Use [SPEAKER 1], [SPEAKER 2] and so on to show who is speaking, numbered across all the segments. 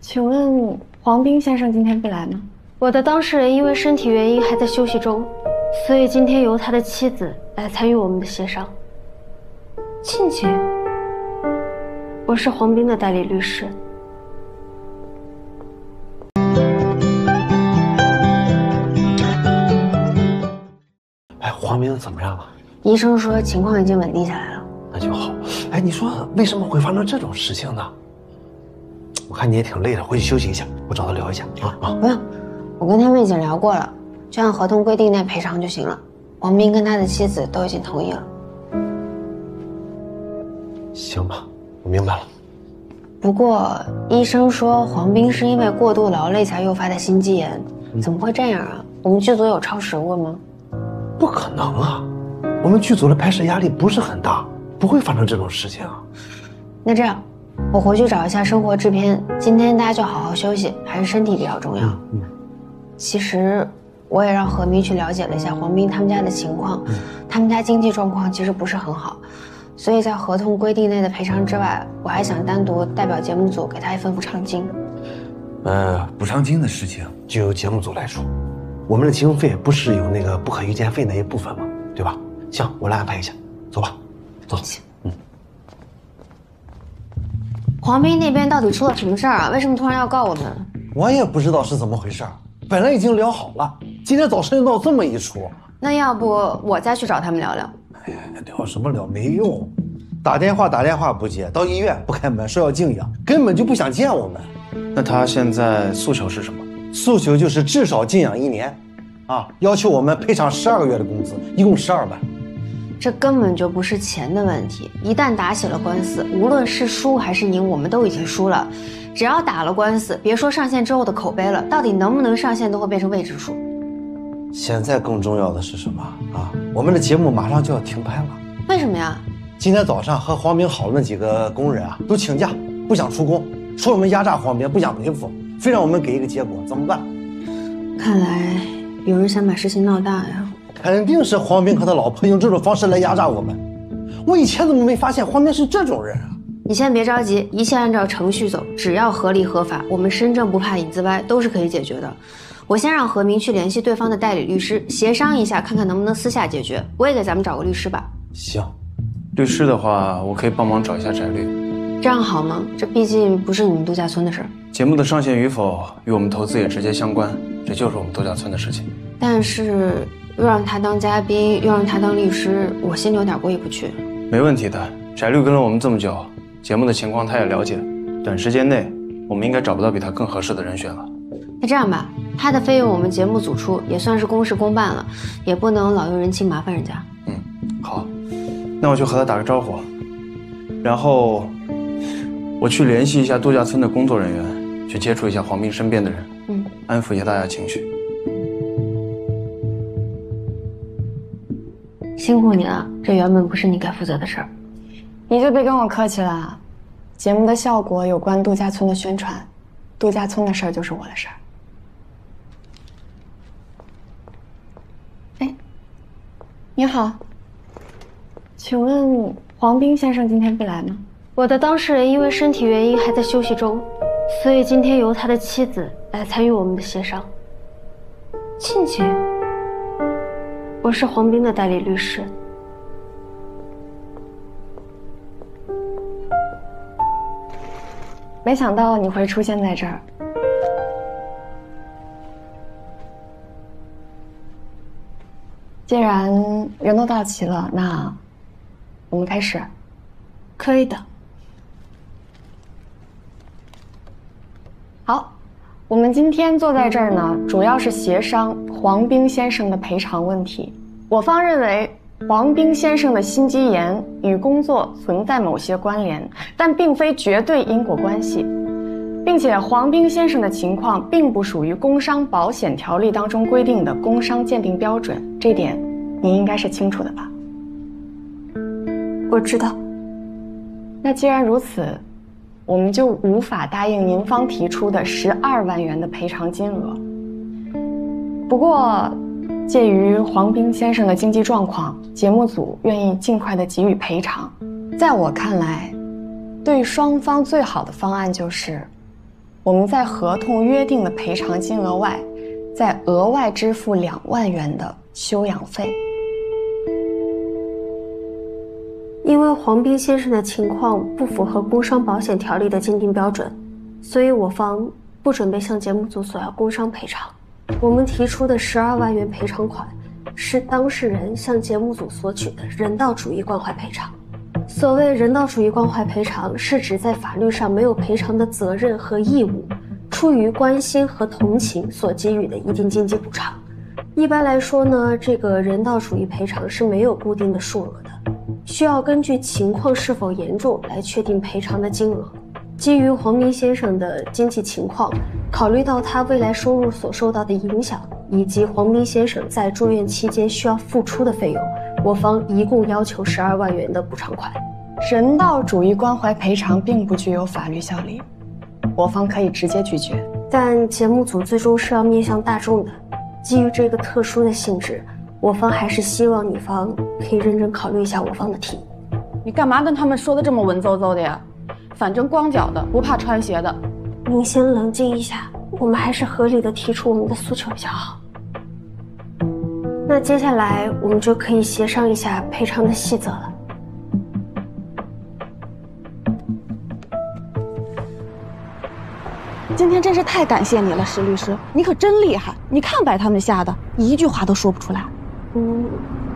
[SPEAKER 1] 请问黄斌先生今天不来吗？
[SPEAKER 2] 我的当事人因为身体原因还在休息中，所以今天由他的妻子来参与我们的协商。
[SPEAKER 1] 亲戚？
[SPEAKER 2] 我是黄斌的代理律师。
[SPEAKER 3] 哎，黄斌怎么样了？
[SPEAKER 2] 医生说情况已经稳定下来了。
[SPEAKER 3] 那就好。哎，你说为什么会发生这种事情呢？我看你也挺累的，回去休息一下，我找他聊一下啊啊！
[SPEAKER 2] 不用，我跟他们已经聊过了，就按合同规定那赔偿就行了。黄斌跟他的妻子都已经同意了。
[SPEAKER 3] 行吧，我明白了。
[SPEAKER 2] 不过医生说黄斌是因为过度劳累才诱发的心肌炎，怎么会这样啊？我们剧组有超时过吗？
[SPEAKER 3] 不可能啊，我们剧组的拍摄压力不是很大，不会发生这种事情啊。
[SPEAKER 2] 那这样。我回去找一下生活制片，今天大家就好好休息，还是身体比较重要。嗯，其实我也让何明去了解了一下黄斌他们家的情况，他们家经济状况其实不是很好，所以在合同规定内的赔偿之外，我还想单独代表节目组给他一份补偿金。
[SPEAKER 4] 呃，补偿金的事情
[SPEAKER 3] 就由节目组来出，我们的经费不是有那个不可预见费那一部分吗？对吧？行，我来安排一下，走吧，走。
[SPEAKER 2] 黄斌那边到底出了什么事儿啊？为什么突然要告我们？
[SPEAKER 4] 我也不知道是怎么回事，本来已经聊好了，今天早上又闹这么一出。
[SPEAKER 2] 那要不我再去找他们聊聊？哎呀，
[SPEAKER 4] 聊什么聊？没用，打电话打电话不接，到医院不开门，说要静养，根本就不想见我们。
[SPEAKER 5] 那他现在诉求是什么？
[SPEAKER 4] 诉求就是至少静养一年，啊，要求我们赔偿十二个月的工资，一共十二万。
[SPEAKER 2] 这根本就不是钱的问题，一旦打起了官司，无论是输还是赢，我们都已经输了。只要打了官司，别说上线之后的口碑了，到底能不能上线都会变成未知数。
[SPEAKER 4] 现在更重要的是什么啊？我们的节目马上就要停拍了。
[SPEAKER 2] 为什么呀？
[SPEAKER 4] 今天早上和黄明好的那几个工人啊，都请假不想出工，说我们压榨黄明，不想赔付，非让我们给一个结果，怎么办？
[SPEAKER 2] 看来有人想把事情闹大呀。
[SPEAKER 4] 肯定是黄斌和他老婆用这种方式来压榨我们。我以前怎么没发现黄斌是这种人啊？
[SPEAKER 2] 你先别着急，一切按照程序走，只要合理合法，我们身正不怕影子歪，都是可以解决的。我先让何明去联系对方的代理律师，协商一下，看看能不能私下解决。我也给咱们找个律师吧。
[SPEAKER 4] 行，
[SPEAKER 5] 律师的话，我可以帮忙找一下翟律。
[SPEAKER 2] 这样好吗？这毕竟不是你们度假村的事儿。
[SPEAKER 5] 节目的上线与否与我们投资也直接相关，这就是我们度假村的事情。
[SPEAKER 2] 但是。又让他当嘉宾，又让他当律师，我心里有点过意不去。
[SPEAKER 5] 没问题的，翟律跟了我们这么久，节目的情况他也了解，短时间内我们应该找不到比他更合适的人选了。
[SPEAKER 2] 那这样吧，他的费用我们节目组出，也算是公事公办了，也不能老用人情麻烦人家。
[SPEAKER 5] 嗯，好，那我去和他打个招呼，然后我去联系一下度假村的工作人员，去接触一下黄斌身边的人，嗯，安抚一下大家情绪。
[SPEAKER 2] 辛苦你了，这原本不是你该负责的事儿，
[SPEAKER 1] 你就别跟我客气了。节目的效果有关度假村的宣传，度假村的事儿就是我的事儿。哎，你好，请问黄斌先生今天不来吗？
[SPEAKER 2] 我的当事人因为身体原因还在休息中，所以今天由他的妻子来参与我们的协商。
[SPEAKER 1] 亲戚。
[SPEAKER 2] 我是黄斌的代理律师。
[SPEAKER 1] 没想到你会出现在这儿。既然人都到齐了，那我们开始。
[SPEAKER 2] 可以的。
[SPEAKER 1] 好。我们今天坐在这儿呢，主要是协商黄斌先生的赔偿问题。我方认为黄斌先生的心肌炎与工作存在某些关联，但并非绝对因果关系，并且黄斌先生的情况并不属于工伤保险条例当中规定的工伤鉴定标准，这点您应该是清楚的吧？
[SPEAKER 2] 我知道。
[SPEAKER 1] 那既然如此。我们就无法答应您方提出的十二万元的赔偿金额。不过，鉴于黄斌先生的经济状况，节目组愿意尽快的给予赔偿。在我看来，对双方最好的方案就是，我们在合同约定的赔偿金额外，再额外支付两万元的休养费。
[SPEAKER 6] 因为黄斌先生的情况不符合工伤保险条例的鉴定标准，所以我方不准备向节目组索要工伤赔偿。我们提出的十二万元赔偿款，是当事人向节目组索取的人道主义关怀赔偿。所谓人道主义关怀赔偿，是指在法律上没有赔偿的责任和义务，出于关心和同情所给予的一定经济补偿。一般来说呢，这个人道主义赔偿是没有固定的数额的，需要根据情况是否严重来确定赔偿的金额。基于黄明先生的经济情况，考虑到他未来收入所受到的影响，以及黄明先生在住院期间需要付出的费用，我方一共要求十二万元的补偿款。
[SPEAKER 1] 人道主义关怀赔偿并不具有法律效力，我方可以直接拒绝。
[SPEAKER 6] 但节目组最终是要面向大众的，基于这个特殊的性质，我方还是希望你方可以认真考虑一下我方的提议。
[SPEAKER 7] 你干嘛跟他们说的这么文绉绉的呀？反正光脚的不怕穿鞋的。
[SPEAKER 6] 您先冷静一下，我们还是合理的提出我们的诉求比较好。那接下来我们就可以协商一下赔偿的细则了。
[SPEAKER 7] 今天真是太感谢你了，石律师，你可真厉害！你看把他们吓得一句话都说不出来。
[SPEAKER 6] 嗯，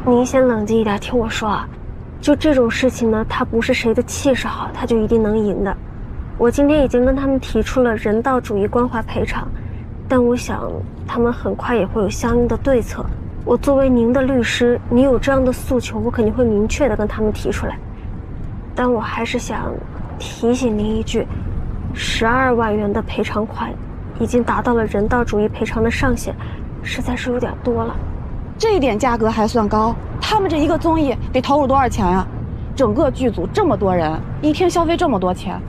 [SPEAKER 6] 您先冷静一点，听我说啊。就这种事情呢，他不是谁的气势好，他就一定能赢的。我今天已经跟他们提出了人道主义关怀赔偿，但我想他们很快也会有相应的对策。我作为您的律师，你有这样的诉求，我肯定会明确的跟他们提出来。但我还是想提醒您一句：十二万元的赔偿款已经达到了人道主义赔偿的上限，实在是有点多了。
[SPEAKER 7] 这点价格还算高？他们这一个综艺得投入多少钱呀？整个剧组这么多人，一天消费这么多钱，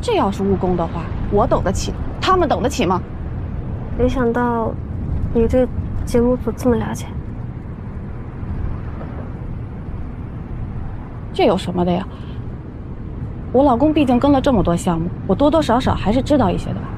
[SPEAKER 7] 这要是误工的话，我等得起，他们等得起吗？
[SPEAKER 6] 没想到，你对节目组这么了解。
[SPEAKER 7] 这有什么的呀？我老公毕竟跟了这么多项目，我多多少少还是知道一些的吧。